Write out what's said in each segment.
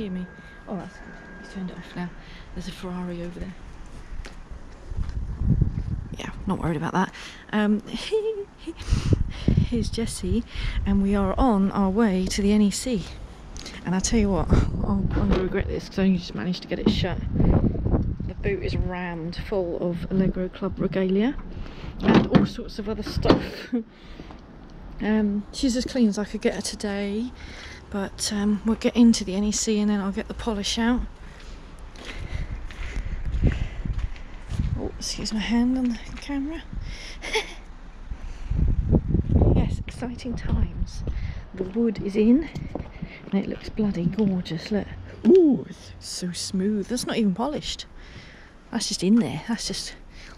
hear me? Oh, that's good. He's turned it off now. There's a Ferrari over there. Yeah, not worried about that. Um, here's Jessie, and we are on our way to the NEC. And I tell you what, I'm going to regret this because I only just managed to get it shut. The boot is rammed full of Allegro Club regalia and all sorts of other stuff. um, she's as clean as I could get her today, but um, we'll get into the NEC and then I'll get the polish out. Oh, excuse my hand on the camera. yes, exciting times. The wood is in and it looks bloody gorgeous. Look. Ooh, it's so smooth. That's not even polished. That's just in there. That's just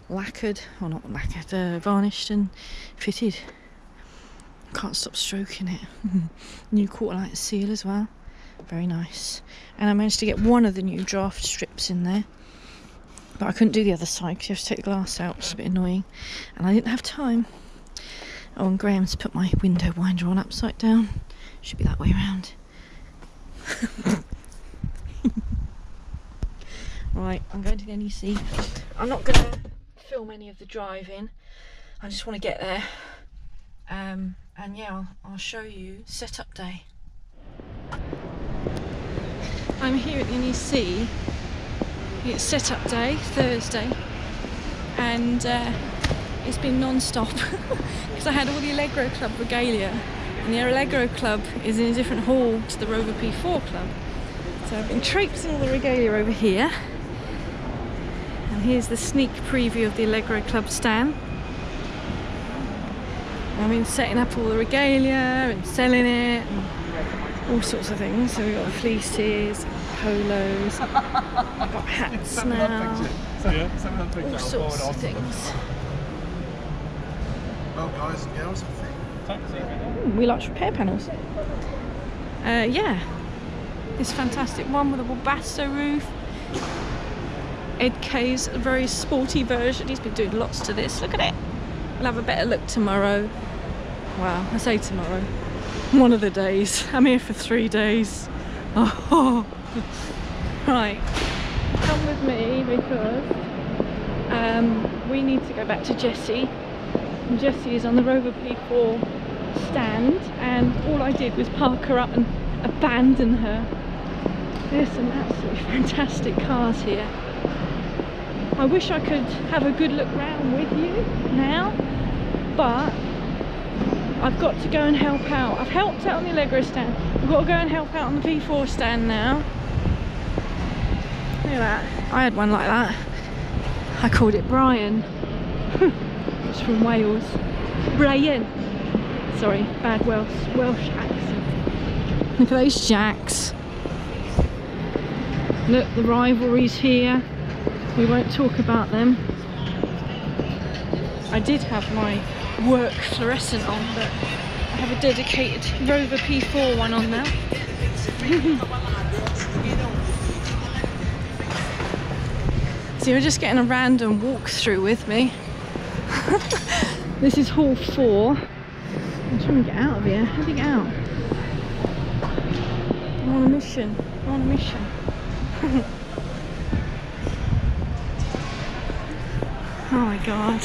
lacquered, or not lacquered, uh, varnished and fitted. Can't stop stroking it. new quarter light seal as well. Very nice. And I managed to get one of the new draft strips in there. But I couldn't do the other side because you have to take the glass out, which is a bit annoying. And I didn't have time. Oh, and Graham's put my window winder on upside down. Should be that way around. right, I'm going to the NEC. I'm not going to film any of the driving. I just want to get there. Um, and yeah, I'll, I'll show you setup day. I'm here at the NEC. It's setup day, Thursday, and uh, it's been non-stop because I had all the Allegro Club regalia and the Allegro Club is in a different hall to the Rover P4 Club. So I've been traipsing all the regalia over here and here's the sneak preview of the Allegro Club stand. I've been setting up all the regalia and selling it and all sorts of things. So we've got fleeces, polos, I've got hats now, all sorts of things. Well, guys and girls, I think. Ooh, we like repair panels. Uh, yeah, this fantastic one with a Webasto roof. Ed K's a very sporty version. He's been doing lots to this. Look at it. We'll have a better look tomorrow. Wow, I say tomorrow. One of the days. I'm here for three days. Oh, right. Come with me because um, we need to go back to Jessie. And Jessie is on the Rover P4 stand, and all I did was park her up and abandon her. There's some absolutely fantastic cars here. I wish I could have a good look round with you now, but I've got to go and help out. I've helped out on the Allegro stand. I've got to go and help out on the P4 stand now. Look at that. I had one like that. I called it Brian. it's from Wales. Brian. Sorry, bad Welsh, Welsh accent. Look at those jacks. Look, the rivalries here. We won't talk about them. I did have my work fluorescent on, but I have a dedicated Rover P4 one on now. so you're just getting a random walkthrough with me. this is hall four. I'm trying to get out of here. How do you get out? I'm on a mission. I'm on a mission. oh my god.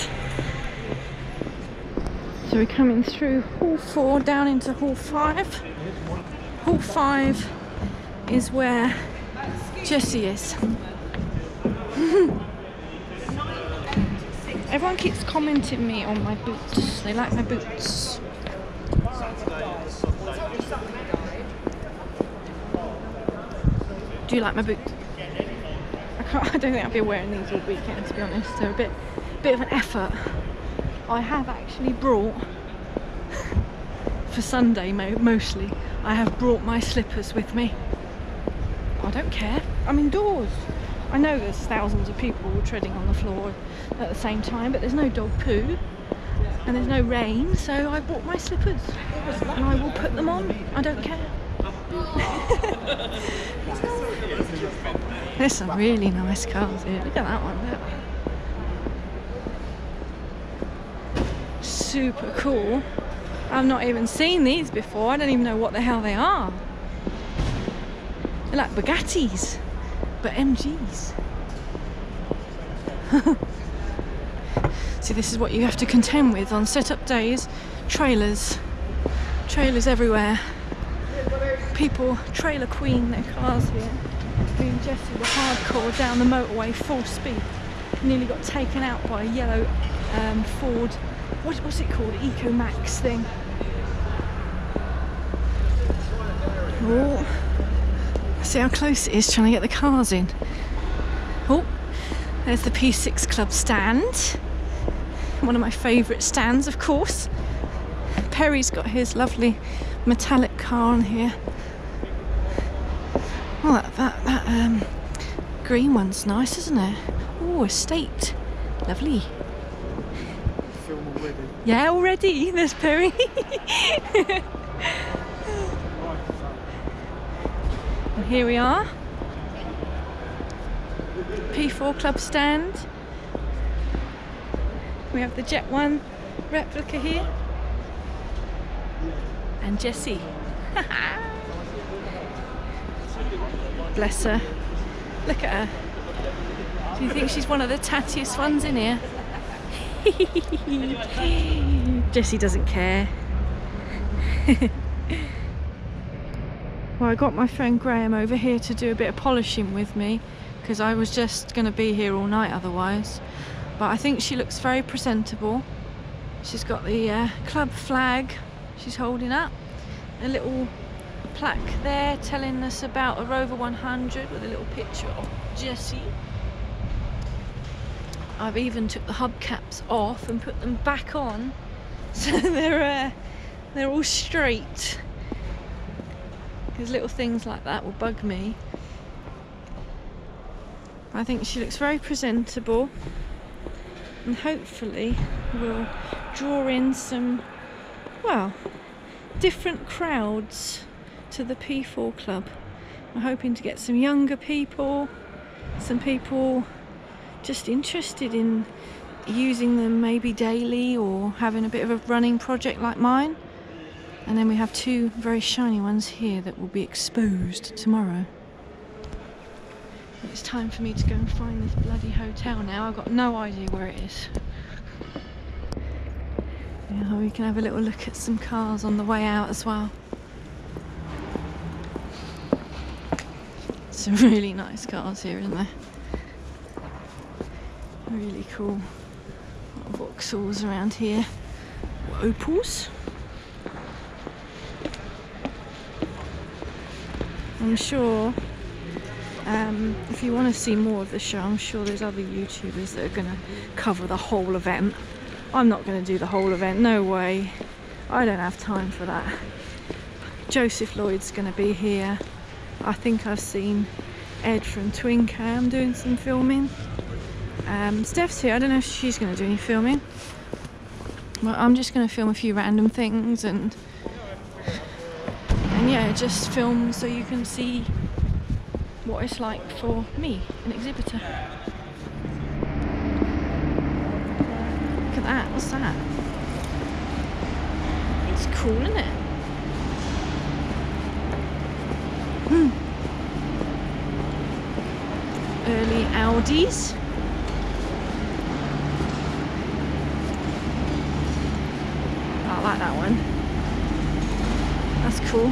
We're coming through hall four down into hall five. Hall five is where Jessie is. Everyone keeps commenting me on my boots. They like my boots. Do you like my boots? I, I don't think I'll be wearing these all weekend to be honest. They're a bit, bit of an effort. I have actually brought, for Sunday mo mostly, I have brought my slippers with me. I don't care. I'm indoors. I know there's thousands of people treading on the floor at the same time, but there's no dog poo and there's no rain, so I bought my slippers and I will put them on. I don't care. There's some really nice cars here. Look at that one. Super cool. I've not even seen these before. I don't even know what the hell they are. They They're like Bugattis, but MGs. See, this is what you have to contend with on setup days. Trailers. Trailers everywhere. People trailer queen their cars here. Me and Jessie were hardcore down the motorway full speed. Nearly got taken out by a yellow um, Ford, what, what's it called? Eco Max thing. Oh, see how close it is trying to get the cars in. Oh, there's the P6 Club stand. One of my favourite stands, of course. Perry's got his lovely metallic car on here. Oh, that, that, that um, green one's nice, isn't it? Oh, estate. Lovely. Yeah, already. There's Perry. and here we are. P4 Club stand. We have the Jet 1 replica here. And Jessie. Bless her. Look at her. Do you think she's one of the tattiest ones in here? Jessie doesn't care. well, I got my friend Graham over here to do a bit of polishing with me because I was just going to be here all night otherwise. But I think she looks very presentable. She's got the uh, club flag she's holding up, a little plaque there telling us about a Rover 100 with a little picture of Jessie. I've even took the hubcaps off and put them back on. So they're uh, they're all straight. Because little things like that will bug me. I think she looks very presentable. And hopefully will draw in some well different crowds to the P4 club. I'm hoping to get some younger people some people just interested in using them maybe daily or having a bit of a running project like mine. And then we have two very shiny ones here that will be exposed tomorrow. It's time for me to go and find this bloody hotel now. I've got no idea where it is. Yeah, we can have a little look at some cars on the way out as well. Some really nice cars here, isn't there? Really cool Vauxhalls around here. Opels. I'm sure um, if you want to see more of the show, I'm sure there's other YouTubers that are going to cover the whole event. I'm not going to do the whole event, no way. I don't have time for that. Joseph Lloyd's going to be here. I think I've seen Ed from Twin Cam doing some filming. Um, Steph's here. I don't know if she's going to do any filming. Well, I'm just going to film a few random things and and yeah, just film so you can see what it's like for me, an exhibitor. Look at that. What's that? It's cool, isn't it? Hmm. Early Audis. I like that one. That's cool.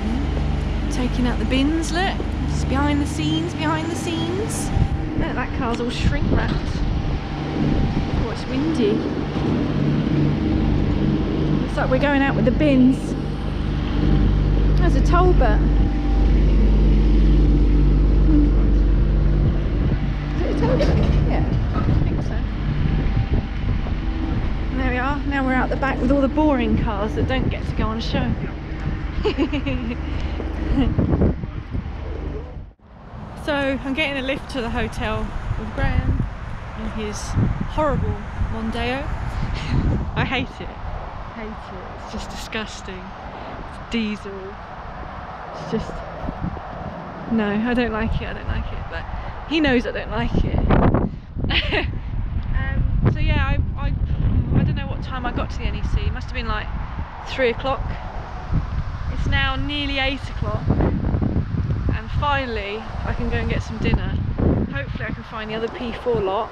Mm-hmm. Taking out the bins, look. Just behind the scenes, behind the scenes. Look, that car's all shrink wrapped. Oh, it's windy. Looks like we're going out with the bins. There's a Talbot. Is it a Talbot? Yeah, I think so. And there we are. Now we're out the back with all the boring cars that don't get to go on a show. so I'm getting a lift to the hotel with Graham in his horrible Mondeo. I hate it. I hate it. It's just disgusting. It's diesel. It's just no, I don't like it. I don't like it. But he knows I don't like it. um, so yeah, I, I I don't know what time I got to the NEC. It must have been like three o'clock. It's now nearly eight o'clock, and finally I can go and get some dinner. Hopefully, I can find the other P4 lot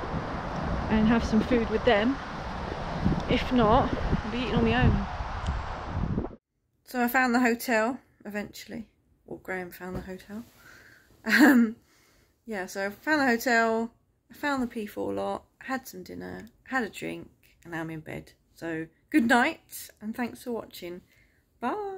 and have some food with them. If not, I'll be eating on my own. So I found the hotel eventually. Or Graham found the hotel. Um, yeah, so I found the hotel, I found the P4 lot, had some dinner, had a drink, and now I'm in bed. So good night, and thanks for watching. Bye.